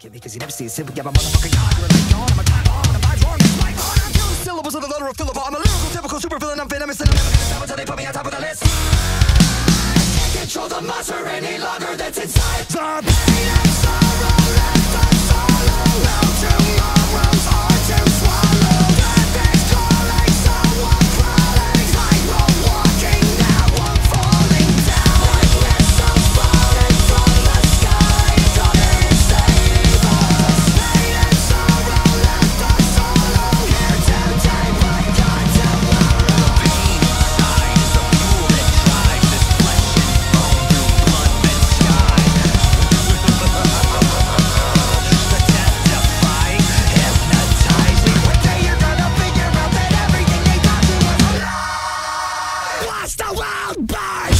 Get me cause you never see it simple. Yeah, my motherfucking god, you're a late yawn. I'm a time bomb, and I'm vibes wrong. My heart. I'm killing syllables of the letter of Philip. I'm a lyrical, typical super villain. I'm venomous and I'm never gonna stop until they put me on top of the list. Can't control the monster any longer that's inside. The. watch the world burn!